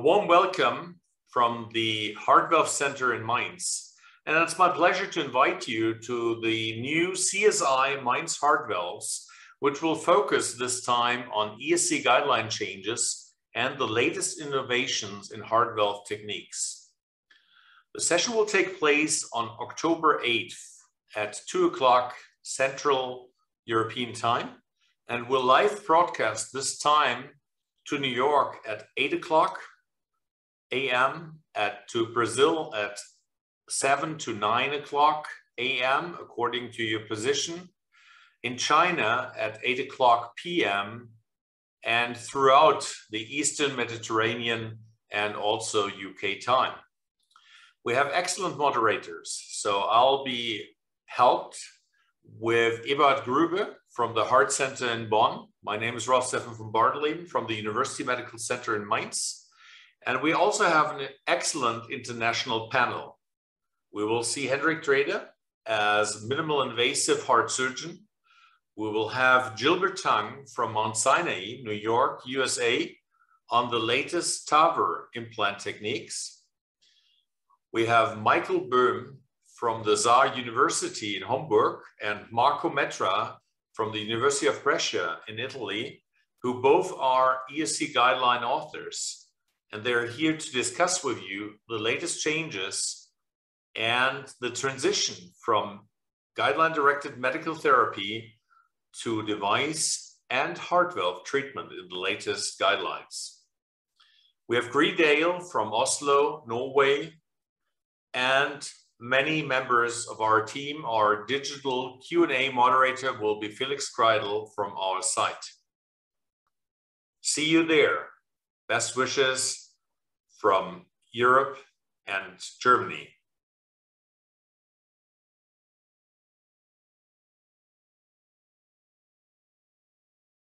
warm welcome from the Valve Center in Mainz. And it's my pleasure to invite you to the new CSI Mainz Valves, which will focus this time on ESC guideline changes and the latest innovations in valve techniques. The session will take place on October 8th at 2 o'clock Central European Time and will live broadcast this time to New York at 8 o'clock a.m. at to Brazil at 7 to 9 o'clock a.m. according to your position, in China at 8 o'clock p.m. and throughout the Eastern Mediterranean and also UK time. We have excellent moderators, so I'll be helped with Eberhard Grube from the Heart Center in Bonn. My name is Ralph Stephan von Bardeleben from the University Medical Center in Mainz. And we also have an excellent international panel. We will see Hendrik Treede as minimal invasive heart surgeon. We will have Gilbert Tang from Mount Sinai, New York, USA, on the latest TAVR implant techniques. We have Michael Böhm from the Saar University in Homburg and Marco Metra from the University of Brescia in Italy, who both are ESC guideline authors. And they're here to discuss with you the latest changes and the transition from guideline directed medical therapy to device and heart valve treatment in the latest guidelines. We have Gry Dahle from Oslo, Norway, and many members of our team. Our digital Q&A moderator will be Felix Kreidel from our site. See you there. Best wishes from Europe and Germany.